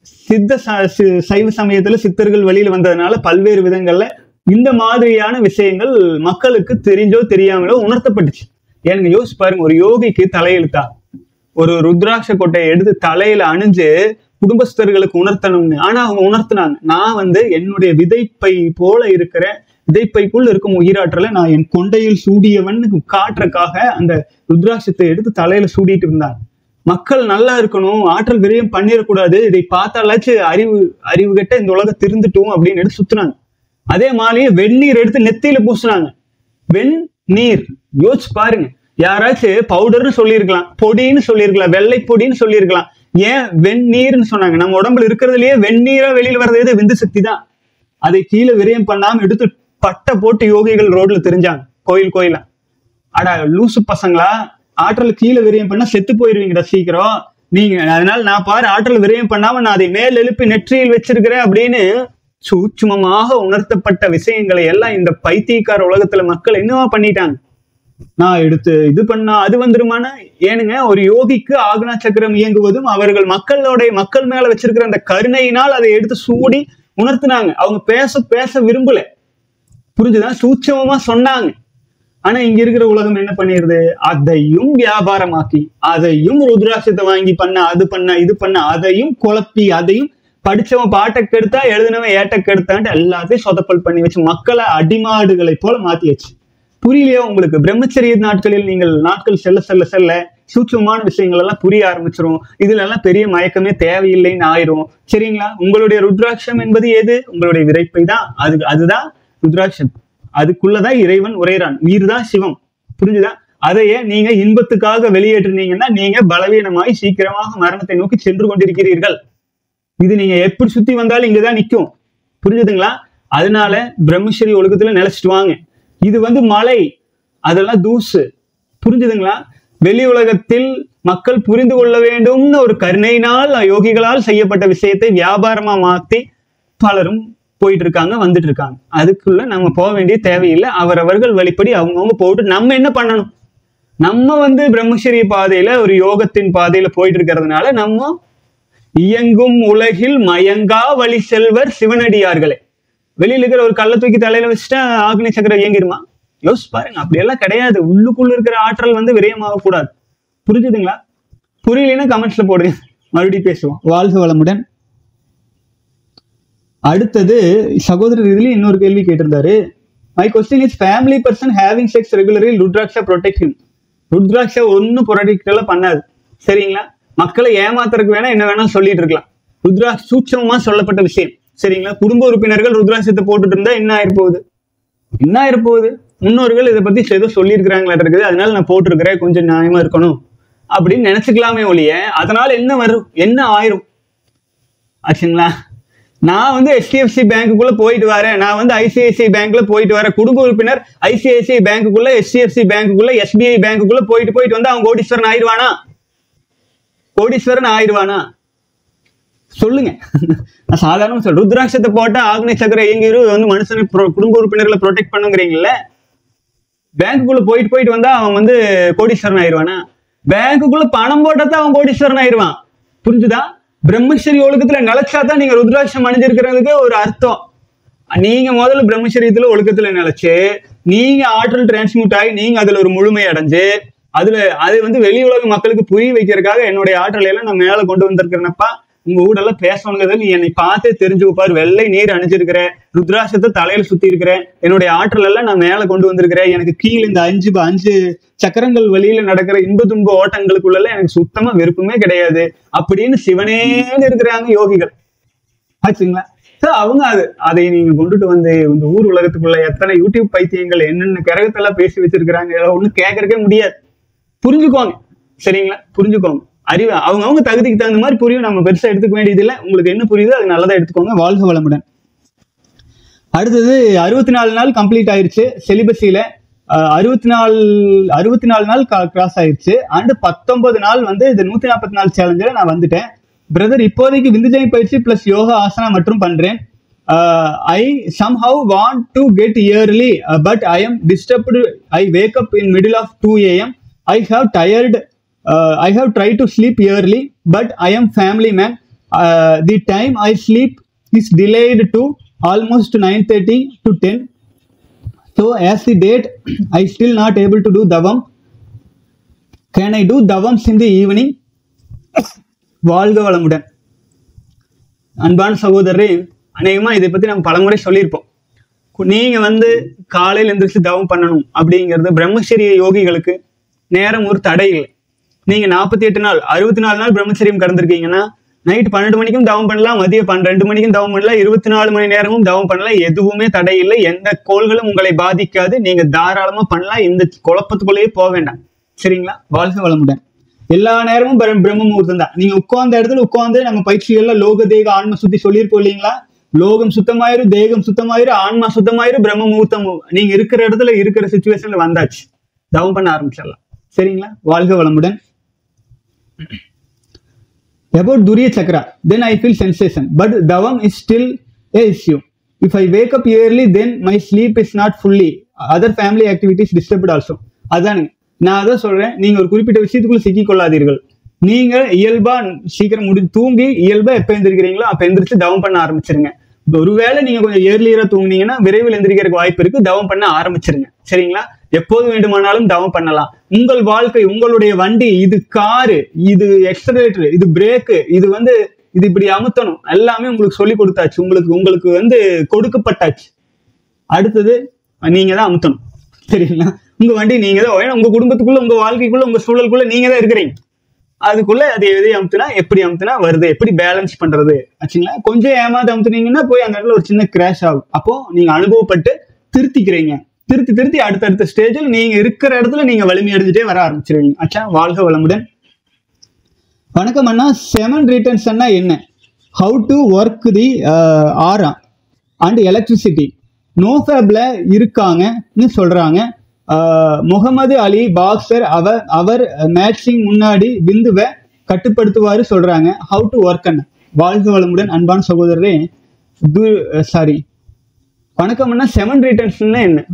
சித்த ச- சைவ சமயத்துல சித்தர்கள் வெளியில வந்ததுனால பல்வேறு விதங்கள்ல இந்த மாதிரியான விஷயங்கள் மக்களுக்கு தெரிஞ்சோ தெரியாமலோ உணர்த்தப்பட்டுச்சு. எனக்கு யோசிச்சு பாருங்க ஒரு யோகிக்கு தலையெழுத்தா? ஒரு ருத்ராட்ச கொட்டையை எடுத்து தலையில அணிஞ்சு குடும்பஸ்தர்களுக்கு உணர்த்தணும்னு. ஆனா அவங்க உணர்த்தினாங்க நான் வந்து என்னுடைய விதைப்பை போல இருக்கிற விதைப்பைக்குள் இருக்கும் உயிராற்றலை நான் என் கொண்டையில் சூடியவன் காட்டுறக்காக அந்த ருத்ராட்சத்தை எடுத்து தலையில சூடிட்டு இருந்தாங்க மக்கள் நல்லா இருக்கணும் ஆற்றல் விரயம் பண்ணிடக்கூடாது இதை பார்த்தாலாச்சும் அறிவு அறிவு கட்ட இந்த உலகம் திருந்துட்டும் அப்படின்னு எடுத்து சுத்துனாங்க. அதே மாதிரியே வெந்நீர் எடுத்து நெத்தியில பூசுனாங்க. வெண் நீர் யோசிச்சு பாருங்க. யாராச்சும் பவுடர்னு சொல்லியிருக்கலாம் பொடின்னு சொல்லியிருக்கலாம் வெள்ளை பொடின்னு சொல்லியிருக்கலாம். ஏன் வெந்நீர்னு சொன்னாங்க? நம்ம உடம்புல இருக்கிறதுலயே வெந்நீரா வெளியில் வர்றது எது விந்து சக்தி தான். அதை கீழே விரயம் பண்ணாம எடுத்து பட்டை போட்டு யோகிகள் ரோட்ல தெரிஞ்சாங்க. கோயில் கோயிலா. அட லூசு பசங்களா? ஆற்றல் கீழே விரயம் பண்ணா செத்து போயிருவீங்கடா சீக்கிரம். நீங்க அதனால நான் பாரு ஆற்றல் விரயம் பண்ணாம நான் அதை மேல் எழுப்பி நெற்றியில் வச்சிருக்கிறேன் அப்படின்னு சூட்சுமமாக உணர்த்தப்பட்ட விஷயங்களை எல்லாம் இந்த பைத்தியக்கார உலகத்துல மக்கள் என்னவா பண்ணிட்டாங்க? நான் எடுத்து இது பண்ணா அது வந்துருமானா ஏனுங்க ஒரு யோகிக்கு ஆக்னா சக்கரம் இயங்குவதும் அவர்கள் மக்களோட மக்கள் மேல வச்சிருக்கிற அந்த கருணையினால் அதை எடுத்து சூடி உணர்த்தினாங்க. அவங்க பேச பேச விரும்பல. புரிஞ்சுதா? சூட்சமா சொன்னாங்க. ஆனா இங்க இருக்கிற உலகம் என்ன பண்ணிருது? அதையும் வியாபாரமாக்கி அதையும் ருத்ராட்சத்தை வாங்கி பண்ண அது பண்ண இது பண்ண அதையும் குழப்பி அதையும் படிச்சவன் பாட்டை கெடுத்தா எழுதினவன் ஏட்ட கெடுத்தான்ட்டு எல்லாத்தையும் சொதப்பல் பண்ணி வச்சு மக்களை அடிமாடுகளை போல மாத்தியாச்சு. புரியலையா உங்களுக்கு? பிரம்மச்சரிய நாட்களில் நீங்கள் நாட்கள் செல்ல செல்ல செல்ல சூட்சமான விஷயங்கள் எல்லாம் புரிய ஆரம்பிச்சிரும். இதுல எல்லாம் பெரிய மயக்கமே தேவையில்லைன்னு ஆயிரும். சரிங்களா? உங்களுடைய ருத்ராட்சம் என்பது எது? உங்களுடைய விரைப்பை தான். அது அதுதான் ருத்ராட்சம். அதுக்குள்ளதான் இறைவன் உரையிறான் உயிர் தான் சிவம். புரிஞ்சுதா? அதையே நீங்க இன்பத்துக்காக வெளியேற்றினீங்கன்னா நீங்க பலவீனமாய் சீக்கிரமாக மரணத்தை நோக்கி சென்று கொண்டிருக்கிறீர்கள். இது நீங்க எப்படி சுத்தி வந்தாலும் இங்கதான் நிற்கும் புரிஞ்சுதுங்களா? அதனால பிரம்மஸ்வரி ஒழுக்கத்துல நிலைச்சிட்டு வாங்க. இது வந்து மலை. அதெல்லாம் தூசு. புரிஞ்சுதுங்களா? வெளி உலகத்தில் மக்கள் புரிந்து கொள்ள வேண்டும்னு ஒரு கருணையினால் யோகிகளால் செய்யப்பட்ட விஷயத்தை வியாபாரமா மாத்தி பலரும் போயிட்டு இருக்காங்க வந்துட்டு இருக்காங்க அதுக்குள்ள நம்ம போக வேண்டிய தேவையில்லை. அவரவர்கள் வழிப்படி அவங்கவுங்க போட்டு நம்ம என்ன பண்ணணும்? நம்ம வந்து பிரம்மச்சரிய பாதையில ஒரு யோகத்தின் பாதையில போயிட்டு இருக்கிறதுனால நம்ம இயங்கும் உலகில் மயங்கா வழி செல்வர் சிவனடியார்களே. வெளியில இருக்கிற ஒரு கள்ள தூக்கி தலையில வச்சுட்டா ஆக்னி சக்கரம் இயங்கிருமா யோசிச்சு பாருங்க அப்படியெல்லாம் கிடையாது. உள்ளுக்குள்ள இருக்கிற ஆற்றல் வந்து விரயமாக கூடாது புரிஞ்சுதுங்களா? புரியலன்னா கமெண்ட்ஸ்ல போடுங்க. மறுபடியும் பேசுவோம். வாழ்க வளமுடன். அடுத்தது சகோதரர் இதுலேயும் இன்னொரு கேள்வி கேட்டிருந்தாரு. My question is family person having sex regularly rudraksha protection rudraksha ஒன்றும் ப்ரொடெக்டெல்லாம் பண்ணாது. சரிங்களா? மக்களை ஏமாத்துறதுக்கு வேணா என்ன வேணா சொல்லிட்டு இருக்கலாம். ருத்ராட்ச சூட்சமமாக சொல்லப்பட்ட விஷயம். சரிங்களா? குடும்ப உறுப்பினர்கள் ருத்ராட்சத்தை போட்டுட்டு இருந்தா என்ன ஆயிருப்போகுது? என்ன ஆயிருப்போகுது? முன்னோர்கள் இதை பத்தி ஏதோ சொல்லியிருக்கிறாங்களா இருக்குது. அதனால நான் போட்டிருக்கிறேன். கொஞ்சம் நியாயமா இருக்கணும். அப்படின்னு நினைச்சுக்கலாமே ஒழிய அதனால என்ன வரும்? என்ன ஆயிரும்? ஆச்சுங்களா? நான் வந்து ஹெச்டிஎஃப்சி பேங்க்குள்ளே போயிட்டு வரேன். நான் வந்து ஐசிஐசிஐ பேங்க்ல போயிட்டு வரேன். குடும்ப உறுப்பினர் ஐசிஐசிஐ பேங்க்குள்ளே ஹெச்டிஎஃப்சி பேங்க்குள்ள எஸ்பிஐ பேங்க்குள்ளே போயிட்டு போயிட்டு வந்து அவன் கோடீஸ்வரன் ஆயிடுவானா? கோடீஸ்வரன் ஆயிடுவானா? சொல்லுங்க. நான் சாதாரண சொல்றேன். ருத்ராட்சத்தை போட்டா ஆக்னி சக்கர இயங்கிரு வந்து மனுஷனை குடும்ப உறுப்பினர்களை ப்ரொடெக்ட் பண்ணுங்கிறீங்கல்ல? பேங்க்குள்ள போயிட்டு போயிட்டு வந்தா அவன் வந்து கோடீஸ்வரன் ஆயிடுவானா? பேங்க்குள்ள பணம் போட்டா தான் அவன் கோடீஸ்வரன் ஆயிடுவான். புரிஞ்சுதா? பிரம்மச்சரி ஒழுக்கத்துல நிலைச்சாதான் நீங்க ருத்ராட்சம் அணிஞ்சிருக்கிறதுக்கு ஒரு அர்த்தம். நீங்க முதல்ல பிரம்மச்சரியத்துல ஒழுக்கத்துல நிலைச்சு நீங்க ஆற்றல் டிரான்ஸ்மியூட் ஆகி நீங்க அதுல ஒரு முழுமை அடைஞ்சு அதுல அது வந்து வெளி உலக மக்களுக்கு புரிய வைக்கிறதுக்காக என்னுடைய ஆற்றலை எல்லாம் நான் மேல கொண்டு வந்திருக்கிறேனப்பா. உங்க ஊடெல்லாம் பேசணுங்கிறத நீ என்னை பார்த்தே தெரிஞ்சு பாரு வெள்ளை நீர் அணிஞ்சிருக்கிற ருத்ராசத்தை தலையில சுத்தி இருக்கிறேன் என்னுடைய ஆற்றல் எல்லாம் நான் மேல கொண்டு வந்திருக்கிறேன் எனக்கு கீழே இந்த அஞ்சு ப- அஞ்சு சக்கரங்கள் வழியில நடக்கிற இன்ப துன்ப ஓட்டங்களுக்குள்ள எனக்கு சுத்தமா விருப்பமே கிடையாது. அப்படின்னு சிவனேன்னு இருக்கிறாங்க யோகிகள். ஆச்சுங்களா So, அவங்க அது அதை நீங்க கொண்டுட்டு வந்து இந்த ஊர் உலகத்துக்குள்ள எத்தனை யூடியூப் பைத்தியங்கள் என்னென்ன கிரகத்தெல்லாம் பேசி வச்சிருக்கிறாங்க இதெல்லாம் கேட்கறக்கே முடியாது. புரிஞ்சுக்கோங்க. சரிங்களா? புரிஞ்சுக்கோங்க. அறிவு அவங்க அவங்க தகுதிக்கு தகுந்த மாதிரி புரியும். நம்ம பெருசாக எடுத்துக்க வேண்டியதில்லை. உங்களுக்கு என்ன புரியுதோ அது நல்லதாக எடுத்துக்கோங்க. வாழ்க வளமுடன். அடுத்தது அறுபத்தி நாலு நாள் கம்ப்ளீட் ஆயிடுச்சு செலிபஸியில் அறுபத்தி நாலு அறுபத்தி நாலு நாள் கிராஸ் ஆயிடுச்சு அண்டு பத்தொன்பது நாள் வந்து இது நூற்றி நாற்பத்தி நாலு சேலஞ்சில் நான் வந்துட்டேன். பிரதர் இப்போதைக்கு விந்துஜை பயிற்சி பிளஸ் யோகா ஆசனா மற்றும் பண்ணுறேன் I somehow want to get early but I am disturbed I wake up in middle of two AM I have tired I have try to sleep early but I am family man the time I sleep is delayed to almost 9:30 to 10 so as the date i still not able to do davam. Can i do davams in the evening? வாழ்க வளமுடன். அன்பான சகோதரரே அநேகமாக இதை பற்றி நம்ம பலமுறை சொல்லியிருப்போம். நீங்கள் வந்து காலையில் எந்திரிச்சு தவம் பண்ணணும் அப்படிங்கிறது பிரம்மச்சரிய யோகிகளுக்கு நேரம் ஒரு தடை இல்லை. நீங்க நாற்பத்தி எட்டு நாள் அறுபத்தி நாலு நாள் பிரம்மச்சரியம் கடந்திருக்கீங்கன்னா நைட் பன்னெண்டு மணிக்கும் தவம் பண்ணலாம் மதியம் பன்னிரெண்டு மணிக்கும் தவம் பண்ணலாம் இருபத்தி நாலு மணி நேரமும் தவம் பண்ணலாம் எதுவுமே தடை இல்லை எந்த கோள்களும் உங்களை பாதிக்காது நீங்க தாராளமா பண்ணலாம் இந்த குழப்பத்துக்குள்ளேயே போக வேண்டாம். சரிங்களா? வாழ்க வளமுடன். எல்லா நேரமும் பிரம்ம முகூர்த்தம் தான். நீங்க உட்கார்ந்த இடத்துல உட்கார்ந்து நம்ம பயிற்சிகள்ல லோக தேக ஆன்ம சுத்தி சொல்லியிருப்போம் இல்லைங்களா? லோகம் சுத்தமாயிரும் தேகம் சுத்தமாயிரும் ஆன்மா சுத்தமாயிரும் பிரம்ம முகூர்த்தம் நீங்க இருக்கிற இடத்துல இருக்கிற சுச்சுவேஷன்ல வந்தாச்சு. தவம் பண்ண ஆரம்பிச்சிடலாம். சரிங்களா? வாழ்க வளமுடன். About Durya Chakra, then I feel sensation. But Davam is still a issue. If I wake up early, then my sleep is not fully. Other family activities disturbed also. அதானுங்க நான் அதான் சொல்றேன் நீங்க ஒரு குறிப்பிட்ட விஷயத்துக்குள்ள சிக்கிக் கொள்ளாதீர்கள் நீங்க இயல்பா சீக்கிரம் முடி தூங்கி இயல்பா எப்ப எந்திரிக்கிறீங்களோ அப்ப எந்திரிச்சு தவம் பண்ண ஆரம்பிச்சிருங்க ஒருவேளை நீங்க கொஞ்சம் ஏர்லியரா தூங்குனீங்கன்னா விரைவில் எந்திரிக்கிறதுக்கு வாய்ப்பு இருக்கு தவம் பண்ண ஆரம்பிச்சிருங்க சரிங்களா எப்போது வேண்டுமானாலும் தவம் பண்ணலாம். உங்கள் வாழ்க்கை உங்களுடைய வண்டி இது காரு இது எக்ஸலேட்டர் இது பிரேக்கு இது வந்து இது இப்படி அமுத்தணும். எல்லாமே உங்களுக்கு சொல்லி கொடுத்தாச்சு. உங்களுக்கு உங்களுக்கு வந்து கொடுக்கப்பட்டாச்சு. அடுத்தது நீங்க தான் அமுத்தணும். சரிங்களா? உங்க வண்டி நீங்க தான் ஏன்னா உங்க குடும்பத்துக்குள்ள உங்க வாழ்க்கைக்குள்ள உங்க சூழலுக்குள்ள நீங்க தான் இருக்கிறீங்க. அதுக்குள்ள அது எதை அமுத்துனா எப்படி அமுத்துனா வருது எப்படி பேலன்ஸ் பண்றது. ஆச்சுங்களா? கொஞ்சம் ஏமாந்து அமுத்துனீங்கன்னா போய் அந்த இடத்துல ஒரு சின்ன கிராஷ் ஆகும். அப்போ நீங்க அனுபவப்பட்டு திருத்திக்கிறீங்க. திருத்தி திருத்தி அடுத்தடுத்த ஸ்டேஜில் நீங்க இருக்கிற இடத்துல நீங்க வலிமையடைஞ்சிட்டே வர ஆரம்பிச்சிருவீங்க. அச்சா வாழ்க வளமுடன். வணக்கம் அண்ணா. செவன் ரிட்டர்ன்ஸ் என்ன? How to work the aura and electricity நோஃபேப்ல இருக்காங்கன்னு சொல்றாங்க. ஆஹ் முகமது அலி பாக்ஸர் அவர் அவர் மேட்சிங் முன்னாடி பிந்துவை கட்டுப்படுத்துவாரு சொல்றாங்க. ஹவு டு ஒர்க் அண்ணா? வாழ்க வளமுடன் அன்பான சகோதரரே. சாரி வணக்கம்னா செவன் ரிட்டர்ன்ஸ்னா என்ன?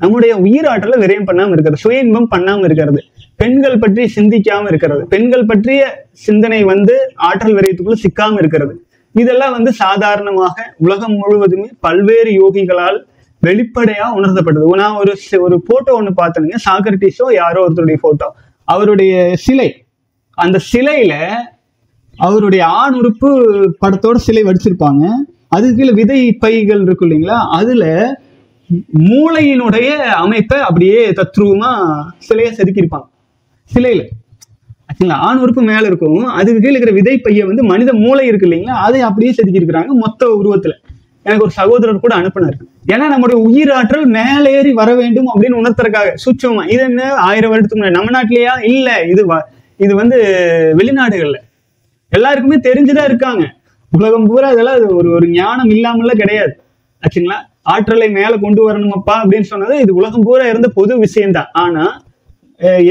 நம்முடைய உயிராற்றலை விரயம் பண்ணாமல் இருக்கிறது சுய இன்பம் பண்ணாமல் இருக்கிறது பெண்கள் பற்றி சிந்திக்காமல் இருக்கிறது பெண்கள் பற்றிய சிந்தனை வந்து ஆற்றல் விரயத்துக்குள்ள சிக்காமல் இருக்கிறது. இதெல்லாம் வந்து சாதாரணமாக உலகம் முழுவதுமே பல்வேறு யோகிகளால் வெளிப்படையா உணர்த்தப்பட்டது. நான் ஒரு ஒரு போட்டோ ஒன்று பார்த்தேனுங்க சாக்ரட்டிஸோ யாரோ ஒருத்தருடைய போட்டோ அவருடைய சிலை அந்த சிலையில அவருடைய ஆண் உறுப்பு படத்தோட சிலை வடிச்சிருப்பாங்க. அதுக்கு கீழே விதை பைகள் இருக்கும் இல்லைங்களா? அதுல மூளையினுடைய அமைப்பை அப்படியே தத்ரூபமா சிலையை செதுக்கியிருப்பாங்க. சிலையில. ஆக்சுவலா ஆண் உறுப்பு மேல இருக்கும். அதுக்கு கீழே இருக்கிற விதை பைய வந்து மனித மூளை இருக்கு இல்லைங்களா? அதை அப்படியே செதுக்கியிருக்கிறாங்க மொத்த உருவத்துல. எனக்கு ஒரு சகோதரர் கூட அனுப்பினார். ஏன்னா நம்முடைய உயிராற்றல் மேலேறி வர வேண்டும் அப்படின்னு உணர்த்துறதுக்காக. சுச்சமா இது என்ன? ஆயிரம் வருடத்துக்கு முன்னாடி. நம்ம நாட்டிலேயா? இல்ல. இது வ- இது வந்து வெளிநாடுகள்ல. எல்லாருக்குமே தெரிஞ்சுதான் இருக்காங்க. உலகம் பூரா அதெல்லாம் ஒரு ஒரு ஞானம் இல்லாமலாம் கிடையாது. ஆச்சுங்களா? ஆற்றலை மேல கொண்டு வரணுமப்பா அப்படின்னு சொன்னது இது உலகம் பூரா இருந்த பொது விஷயம்தான். ஆனா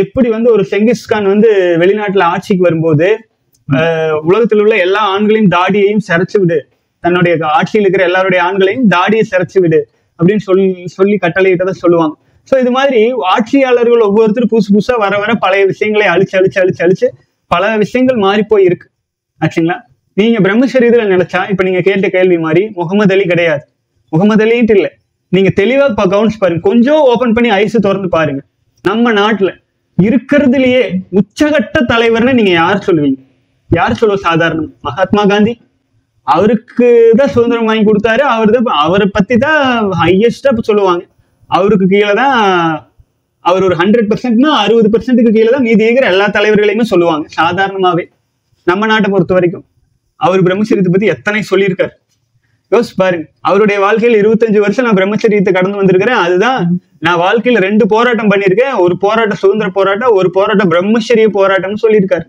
எப்படி வந்து ஒரு செங்கிஸ்கான் வந்து வெளிநாட்டுல ஆட்சிக்கு வரும்போது உலகத்தில் உள்ள எல்லா ஆண்களையும் தாடியையும் சிரைச்சு விடு. தன்னுடைய ஆட்சியில் இருக்கிற எல்லாருடைய ஆண்களையும் தாடியை சிரைச்சு விடு அப்படின்னு சொல்லி சொல்லி கட்டளையிட்டதை சொல்லுவாங்க. ஸோ இது மாதிரி ஆட்சியாளர்கள் ஒவ்வொருத்தரும் புதுசு புதுசா வர வர பழைய விஷயங்களை அழிச்சு அழிச்சு அழிச்சு அழிச்சு பல விஷயங்கள் மாறி போய் இருக்கு ஆச்சுங்களா? நீங்க பிரம்மசரீரத்தில் நினைச்சா இப்ப நீங்க கேட்ட கேள்வி மாதிரி முகமது அலி கிடையாது. முகமது அலின்ட்டு இல்ல. நீங்க தெளிவா ப- பாருங்க. கொஞ்சம் ஓபன் பண்ணி ஐஸ் திறந்து பாருங்க. நம்ம நாட்டுல இருக்கிறதுலயே உச்சகட்ட தலைவர்னு நீங்க யார் சொல்லுவீங்க? யார் சொல்லுவ? சாதாரணம் மகாத்மா காந்தி. அவருக்கு தான் சுதந்திரம் வாங்கி கொடுத்தாரு. அவர் தான் அவரை பத்தி தான் ஹையஸ்டா சொல்லுவாங்க. அவருக்கு கீழே தான் அவர் ஒரு ஹண்ட்ரட் பர்சன்ட்னா அறுபது பர்சன்ட்டுக்கு கீழே தான் மீதி இருக்கிற எல்லா தலைவர்களையுமே சொல்லுவாங்க. சாதாரணமாவே. நம்ம நாட்டை பொறுத்த வரைக்கும். அவர் பிரம்மச்சரியத்தை பத்தி எத்தனை சொல்லியிருக்காரு? யோசிச்சு பாருங்க அவருடைய வாழ்க்கையில் இருபத்தஞ்சு வருஷம் நான் பிரம்மச்சரியத்தை கடந்து வந்திருக்கிறேன். அதுதான் நான் வாழ்க்கையில ரெண்டு போராட்டம் பண்ணியிருக்கேன். ஒரு போராட்டம் சுதந்திர போராட்டம் ஒரு போராட்டம் பிரம்மச்சரிய போராட்டம்னு சொல்லியிருக்காரு.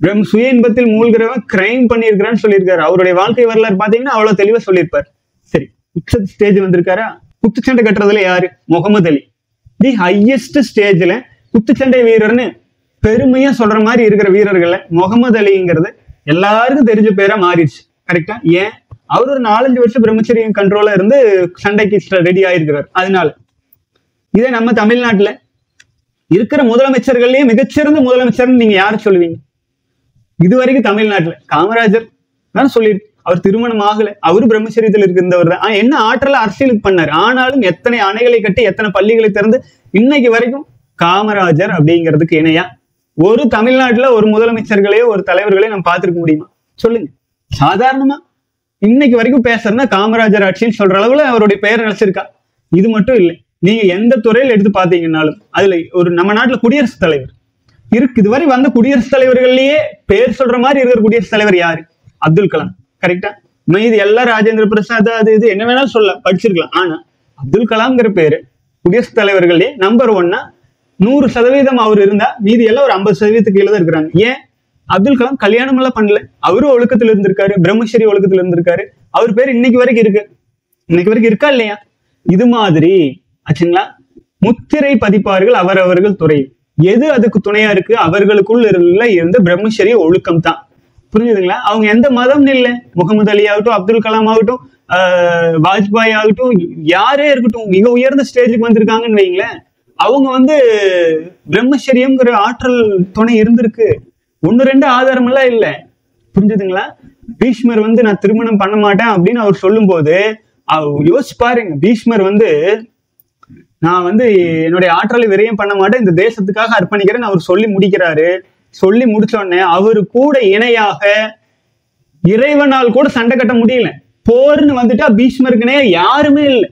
பிரம் சுய இன்பத்தில் மூழ்கிறவன் கிரைம் பண்ணியிருக்கிறான்னு சொல்லியிருக்காரு. அவருடைய வாழ்க்கை வரலாறு பாத்தீங்கன்னா அவ்வளவு தெளிவா சொல்லியிருப்பாரு. சரி உச்ச ஸ்டேஜ் வந்திருக்காரா? குத்துச்சண்டை கட்டுறதுல யாரு? முகமது அலி. தி ஹையஸ்ட் ஸ்டேஜ்ல குத்துச்சண்டை வீரர்னு பெருமையா சொல்ற மாதிரி இருக்கிற வீரர்கள்ல முகமது அலிங்கிறது எல்லாருக்கும் தெரிஞ்ச பேரா மாறிடுச்சு. கரெக்டா ஏன்? அவர் ஒரு நாலஞ்சு வருஷம் பிரம்மச்சரியம் கண்ட்ரோல இருந்து சண்டைக்கு ரெடி ஆயிருக்கிறார். அதனால இதே நம்ம தமிழ்நாட்டுல இருக்கிற முதலமைச்சர்கள்லயே மிகச்சிறந்த முதலமைச்சர்னு நீங்க யாரை சொல்லுவீங்க? இது வரைக்கும் தமிழ்நாட்டுல காமராஜர் தான் சொல்லியிருக்கு அவர் திருமணம் ஆகல. அவரு பிரம்மச்சரியத்தில் இருந்தவர் தான். ஆனா என்ன ஆற்றல அரசியலுக்கு பண்ணாரு? ஆனாலும் எத்தனை அணைகளை கட்டி எத்தனை பள்ளிகளை திறந்து இன்னைக்கு வரைக்கும் காமராஜர் அப்படிங்கிறதுக்கு இணையா? ஒரு தமிழ்நாட்டுல ஒரு முதலமைச்சர்களையோ ஒரு தலைவர்களையோ நம்ம பார்த்திருக்க முடியுமா? சொல்லுங்க. சாதாரணமா இன்னைக்கு வரைக்கும் பேசுறதுன்னா காமராஜர் ஆட்சின்னு சொல்ற அளவுல அவருடைய பெயர் நினைச்சிருக்கா. இது மட்டும் இல்லை. நீங்க எந்த துறையில எடுத்து பார்த்தீங்கன்னாலும் அதுல ஒரு நம்ம நாட்டுல குடியரசுத் தலைவர். இருக்கு இதுவரை வந்த குடியரசுத் தலைவர்கள்லயே பேர் சொல்ற மாதிரி இருக்கிற குடியரசுத் தலைவர் யாரு? அப்துல் கலாம். கரெக்டா மீதி எல்லாம் ராஜேந்திர பிரசாத் அது இது என்ன வேணாலும் சொல்ல படிச்சிருக்கலாம். ஆனா அப்துல் கலாம்ங்கிற பேரு குடியரசுத் தலைவர்களே நம்பர் ஒன்னா நூறு சதவீதம் அவர் இருந்தா மீதி எல்லாம் ஒரு ஐம்பது சதவீதத்துக்கு கீழே தான் இருக்கிறாங்க. ஏன்? அப்துல் கலாம் கல்யாணம் எல்லாம் பண்ணல. அவரும் ஒழுக்கத்துல இருந்திருக்காரு. பிரம்மச்சரி ஒழுக்கத்துல இருந்திருக்காரு. அவர் பேர் இன்னைக்கு வரைக்கும் இருக்கு. இன்னைக்கு வரைக்கும் இருக்கா இல்லையா? இது மாதிரி ஆச்சுங்களா? முத்திரை பதிப்பார்கள் அவரவர்கள் துறை. எது அதுக்கு துணையா இருக்கு? அவர்களுக்குள் இருந்த பிரம்மச்சரிய ஒழுக்கம் தான் புரிஞ்சுதுங்களா? அவங்க எந்த மதம் இல்லை. முகமது அலி ஆகட்டும் அப்துல் கலாம் ஆகட்டும் ஆஹ் வாஜ்பாய் ஆகட்டும் யாரே இருக்கட்டும் மிக உயர்ந்த ஸ்டேஜுக்கு வந்திருக்காங்கன்னு வைங்களேன். அவங்க வந்து பிரம்மச்சரியம்ங்கிற ஆற்றல் துணை இருந்திருக்கு. ஒன்னு ரெண்டு ஆதாரமெல்லாம் இல்லை. புரிஞ்சுதுங்களா? பீஷ்மர் வந்து நான் திருமணம் பண்ண மாட்டேன் அப்படின்னு அவர் சொல்லும்போது அவ- யோசிச்சு பாருங்க பீஷ்மர் வந்து நான் வந்து என்னுடைய ஆற்றலை விரயம் பண்ண மாட்டேன் இந்த தேசத்துக்காக அர்ப்பணிக்கிறேன்னு அவர் சொல்லி முடிக்கிறாரு. சொல்லி முடிச்ச உடனே அவரு கூட இணையாக இறைவனால் கூட சண்டை கட்ட முடியல. போர்னு வந்துட்டா பீஷ்மருக்குனே யாருமே இல்லை.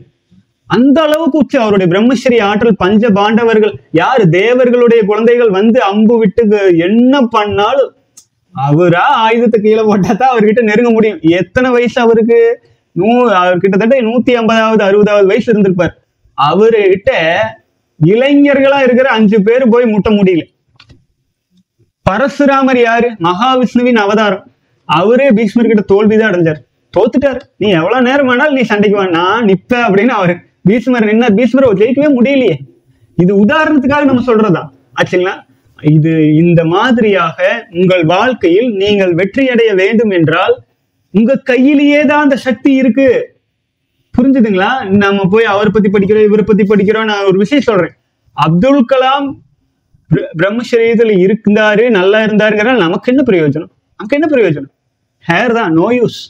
அந்த அளவுக்கு உச்ச அவருடைய பிரம்மஸ்ரீ ஆற்றல் பஞ்ச பாண்டவர்கள். யாரு? தேவர்களுடைய குழந்தைகள் வந்து அம்பு விட்டு என்ன பண்ணாலும் அவரா ஆயுதத்தை கீழே போட்டா தான் அவர்கிட்ட நெருங்க முடியும். எத்தனை வயசு அவருக்கு? நூ அவர் கிட்டத்தட்ட நூத்தி ஐம்பதாவது அறுபதாவது வயசு இருந்திருப்பார். அவர்கிட்ட இளைஞர்களா இருக்கிற அஞ்சு பேர் போய் முட்ட முடியல. பரசுராமர் யாரு? மகாவிஷ்ணுவின் அவதாரம். அவரே பீஷ்மர் கிட்ட தோல்விதான் அடைஞ்சார். தோத்துட்டாரு. நீ எவ்வளவு நேரம் வேணாலும் நீ சண்டைக்கு வேணா நிப்ப அப்படின்னு அவரு பீஷ்மர் நின்னார் பீஷ்மர் ஜெயிக்கவே முடியலையே. இது உதாரணத்துக்காக நம்ம சொல்றதா? ஆச்சுங்களா? இது இந்த மாதிரியாக உங்கள் வாழ்க்கையில் நீங்கள் வெற்றி அடைய வேண்டும் என்றால் உங்க கையிலேயே தான் அந்த சக்தி இருக்கு. புரிஞ்சுதுங்களா? நம்ம போய் அவரை பத்தி படிக்கிறோம் இவரை பத்தி படிக்கிறோம் நான் ஒரு விஷயம் சொல்றேன். அப்துல் கலாம் பிரம்மசரீரத்தில் இருக்கிறாரு இருந்தாரு நல்லா இருந்தாருங்கிற நமக்கு என்ன பிரயோஜனம்? நமக்கு என்ன பிரயோஜனம்? ஹேர் தான் நோ யூஸ்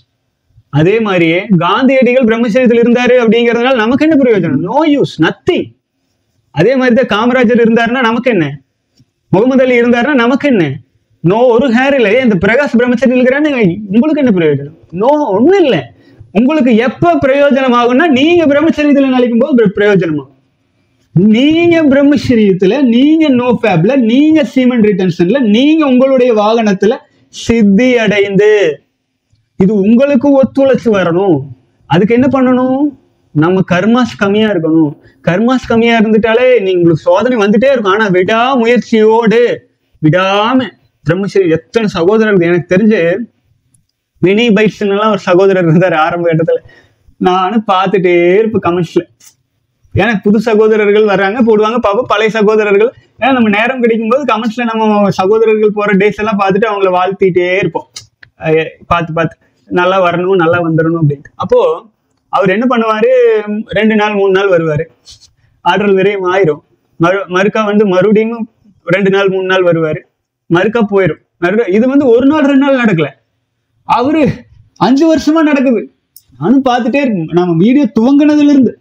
அதே மாதிரியே காந்தியடிகள் பிரம்மச்சரியத்தில் இருந்தாரு அப்படிங்கிறதுனால நமக்கு என்ன பிரயோஜனம்? நோ யூஸ் நத்திங் அதே மாதிரி தான் காமராஜர் இருந்தாருன்னா நமக்கு என்ன? முகமது அலி இருந்தாருன்னா நமக்கு என்ன? நோ ஒரு ஹேர் இல்லை இந்த பிரகாஷ் பிரம்மச்சரி இருக்கிறான்னு உங்களுக்கு என்ன பிரயோஜனம்? நோ ஒன்றும் இல்லை. உங்களுக்கு எப்ப பிரயோஜனம் ஆகும்னா நீங்க பிரம்மச்சரியத்தில் நினைக்கும் போது பிரயோஜனமாகும். நீங்க பிரம்மச்சரியத்துல நீங்க நோ ஃபேப்ல நீங்க சீமன் ரிட்டன்ஷன்ல நீங்க உங்களுடைய வாகனத்துல சித்தி அடைந்து இது உங்களுக்கு ஒத்துழைச்சு வரணும். அதுக்கு என்ன பண்ணணும்? நம்ம கர்மாஸ் கம்மியா இருக்கணும். கர்மாஸ் கம்மியா இருந்துட்டாலே நீ உங்களுக்கு சோதனை வந்துட்டே இருக்கும். ஆனா விடா முயற்சியோடு விடாம பிரம்மச்சரி எத்தனை சகோதரர்கள் எனக்கு தெரிஞ்சு மினி பைட்ஸ்லாம் ஒரு சகோதரர் இருந்தார் ஆரம்ப கட்டத்துல. நானும் பார்த்துட்டே இருப்பேன் கமெண்ட்ஸ்ல ஏன்னா புது சகோதரர்கள் வர்றாங்க போடுவாங்க. பார்ப்போம் பழைய சகோதரர்கள். ஏன்னா நம்ம நேரம் கிடைக்கும் போது கமெண்ட்ஸ்ல நம்ம சகோதரர்கள் போற டேஸ் எல்லாம் பார்த்துட்டு அவங்கள வாழ்த்திட்டே இருப்போம். பார்த்து பார்த்து. நல்லா வரணும் நல்லா வந்துடணும் அப்படின்ட்டு. அப்போ அவர் என்ன பண்ணுவாரு? ரெண்டு நாள் மூணு நாள் வருவாரு. ஆர்டர் விரையும் ஆயிரும். மறு மறுக்கா வந்து மறுபடியும் ரெண்டு நாள் மூணு நாள் வருவாரு. மறுக்கா போயிடும் மறு இது வந்து ஒரு நாள் ரெண்டு நாள் நடக்கல. அவரு அஞ்சு வருஷமா நடக்குது. நானும் பார்த்துட்டே இருக்கேன். நம்ம வீடியோ துவங்கினதுல இருந்து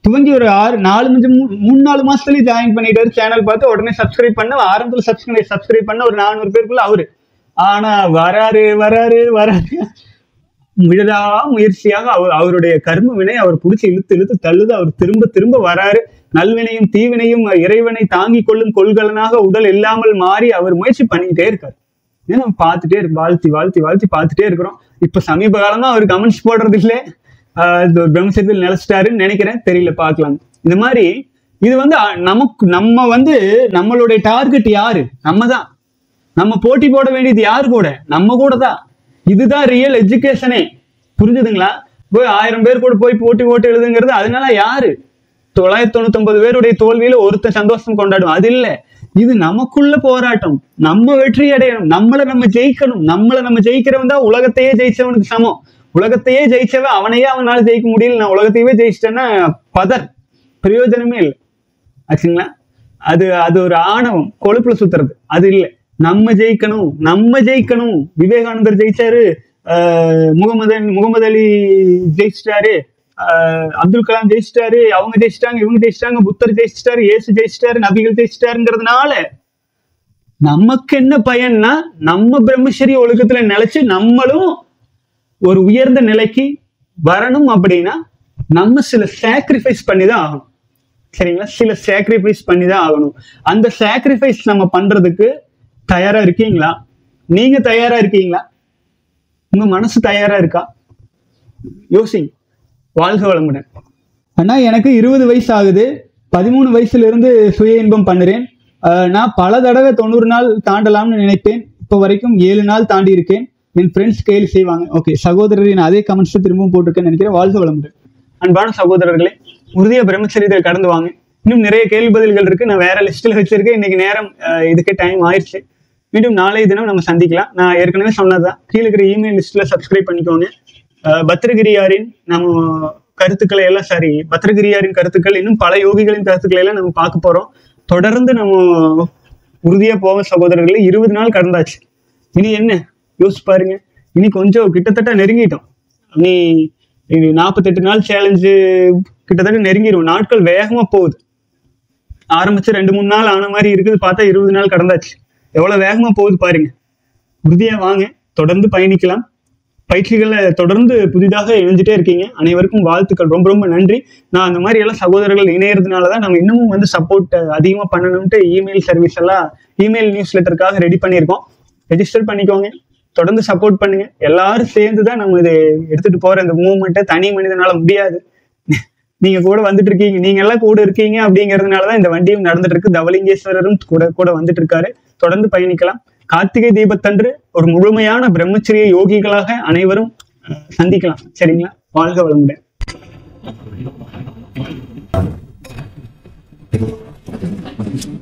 துவங்கி ஒரு ஆறு நாலு அஞ்சு மூ- மூணு நாலு மாசத்துலயே ஜாயின் பண்ணிட்டாரு. சேனல் பார்த்து உடனே சப்ஸ்கிரைப் பண்ண ஆரம்பத்தில் சப்ஸ்கிரைப் சப்ஸ்கிரைப் பண்ண ஒரு நானூறு பேருக்குள்ள அவரு. ஆனா வராரு வராரு வராரு. விடா முயற்சியாக அவர் அவருடைய கர்ம வினை அவர் பிடிச்சி இழுத்து இழுத்து தள்ளுது. அவர் திரும்ப திரும்ப வராரு. நல்வினையும் தீவினையும் இறைவனை தாங்கிக் கொள்ளும் கொள்கலனாக உடல் இல்லாமல் மாறி அவர் முயற்சி பண்ணிக்கிட்டே இருக்காரு. ஏன்னா நம்ம பார்த்துட்டே இருக்கு வாழ்த்தி வாழ்த்தி வாழ்த்தி பார்த்துட்டே இருக்கிறோம். இப்ப சமீப காலம்தான் அவர் கமெண்ட்ஸ் போடுறது இல்லை. பிரம்மசத்தில் நிலைச்சிட்டாருன்னு நினைக்கிறேன். தெரியல பார்க்கலாம். இந்த மாதிரி இது வந்து நமக்கு நம்ம வந்து நம்மளுடைய டார்கெட் யாரு? நம்ம தான். நம்ம போட்டி போட வேண்டியது யாரு கூட? நம்ம கூட தான். இதுதான் ரியல் எஜுகேஷனே புரிஞ்சுதுங்களா? போய் ஆயிரம் பேர் கூட போய் போட்டி போட்டு எழுதுங்கிறது அதனால யாரு? தொள்ளாயிரத்தி தொண்ணூத்தி பேருடைய தோல்வியில ஒருத்தர் சந்தோஷம் கொண்டாடும். அது இல்ல. இது நமக்குள்ள போராட்டம். நம்ம வெற்றி அடையணும். நம்மள நம்ம ஜெயிக்கணும். நம்மள நம்ம ஜெயிக்கிறவன் தான் உலகத்தையே ஜெயிச்சவனுக்கு சமம். உலகத்தையே ஜெயிச்சவன் அவனையே அவனால ஜெயிக்க முடியல. நான் உலகத்தையே ஜெயிச்சிட்டேன்னா பதர். பிரயோஜனமே இல்லை. ஆச்சுங்களா? அது அது ஒரு ஆணவம். கொழுப்புல சுத்துறது. அது இல்லை. நம்ம ஜெயிக்கணும் நம்ம ஜெயிக்கணும். விவேகானந்தர் ஜெயிச்சாரு. ஆஹ் முகமது முகமது அலி ஜெயிச்சிட்டாரு. ஆஹ் அப்துல் கலாம் ஜெயிச்சிட்டாரு. அவங்க ஜெயிச்சிட்டாங்க இவங்க ஜெயிச்சிட்டாங்க. புத்தர் ஜெயிச்சிட்டாரு இயேசு ஜெயிச்சிட்டாரு நபிகள் ஜெயிச்சிட்டாருங்கிறதுனால நமக்கு என்ன பயன்னா நம்ம பிரம்மச்சரிய ஒழுக்கத்துல நிலைச்சு நம்மளும் ஒரு உயர்ந்த நிலைக்கு வரணும் அப்படின்னா நம்ம சில சாக்ரிஃபைஸ் பண்ணி தான் ஆகணும். சரிங்களா? சில சாக்ரிஃபைஸ் பண்ணி தான் ஆகணும். அந்த சாக்ரிஃபைஸ் நம்ம பண்றதுக்கு தயாரா இருக்கீங்களா? நீங்க தயாரா இருக்கீங்களா? உங்க மனசு தயாரா இருக்கா? யோசிங்க வாழ்க வளமுடன். அண்ணா எனக்கு இருபது வயசு ஆகுது. பதிமூணு வயசுல இருந்து சுய இன்பம் பண்ணுறேன். நான் பல தடவை தொண்ணூறு நாள் தாண்டலாம்னு நினைப்பேன் இப்போ வரைக்கும் ஏழு நாள் தாண்டி இருக்கேன். என் ஃப்ரெண்ட்ஸ் கேள்வி செய்வாங்க. ஓகே சகோதரரின் அதே கமெண்ட்ஸ் திரும்பவும் போட்டிருக்கேன்னு நினைக்கிறேன். வாழ்க வளமுடன். அன்பான சகோதரர்களே உறுதியா பிரம்மச்சரியத்தை கடந்து வாங்க. இன்னும் நிறைய கேள்வி பதில்கள் இருக்கு. நான் வேற லிஸ்ட்ல வச்சிருக்கேன். இன்னைக்கு நேரம் இதுக்கே டைம் ஆயிடுச்சு. மீண்டும் நாளைய தினம் நம்ம சந்திக்கலாம். நான் ஏற்கனவே சொன்னதுதான். கீழே இருக்கிற இமெயில் லிஸ்ட்ல சப்ஸ்கிரைப் பண்ணிக்கோங்க. பத்ரகிரியாரின் நம்ம கருத்துக்களை எல்லாம் சரி பத்ரகிரியாரின் கருத்துக்கள் இன்னும் பல யோகிகளின் கருத்துக்களை எல்லாம் நம்ம பார்க்க போறோம். தொடர்ந்து நம்ம உறுதியா போவோம் சகோதரர்களே இருபது நாள் கடந்தாச்சு. இனி என்ன? யோசிச்சு பாருங்க. இனி கொஞ்சம் கிட்டத்தட்ட நெருங்கிட்டோம். நீ நாற்பத்தெட்டு நாள் சேலஞ்சு கிட்டத்தட்ட நெருங்கிடும் நாட்கள் வேகமா போகுது. ஆரம்பிச்சு ரெண்டு மூணு நாள் ஆன மாதிரி இருக்குது. பார்த்தா இருபது நாள் கடந்தாச்சு. எவ்வளவு வேகமா போகுது பாருங்க. உறுதியா வாங்க. தொடர்ந்து பயணிக்கலாம். பயிற்சிகளை தொடர்ந்து புதிதாக இணைஞ்சிட்டே இருக்கீங்க. அனைவருக்கும் வாழ்த்துக்கள். ரொம்ப ரொம்ப நன்றி. நான் அந்த மாதிரி எல்லாம் சகோதரர்கள் இணையறதுனால தான் நம்ம இன்னமும் வந்து சப்போர்ட் அதிகமாக பண்ணணும்ட்டு இமெயில் சர்வீஸ் எல்லாம் இமெயில் நியூஸ் லெட்டருக்காக ரெடி பண்ணியிருக்கோம். ரெஜிஸ்டர் பண்ணிக்கோங்க. தொடர்ந்து சப்போர்ட் பண்ணுங்க. எல்லாரும் சேர்ந்து தான் நம்ம இது எடுத்துட்டு போற இந்த மூவ்மெண்ட்டை தனி மனிதனால முடியாது. நீங்க கூட வந்துட்டு இருக்கீங்க. நீங்க எல்லாம் கூட இருக்கீங்க அப்படிங்கிறதுனாலதான் இந்த வண்டியும் நடந்துட்டு இருக்கு தவலிங்கேஸ்வரரும் கூட கூட வந்துட்டு இருக்காரு தொடர்ந்து பயணிக்கலாம். கார்த்திகை தீபத்தன்று ஒரு முழுமையான பிரம்மச்சரிய யோகிகளாக அனைவரும் சந்திக்கலாம். சரிங்களா? வாழ்க வளமுடன். Thank you.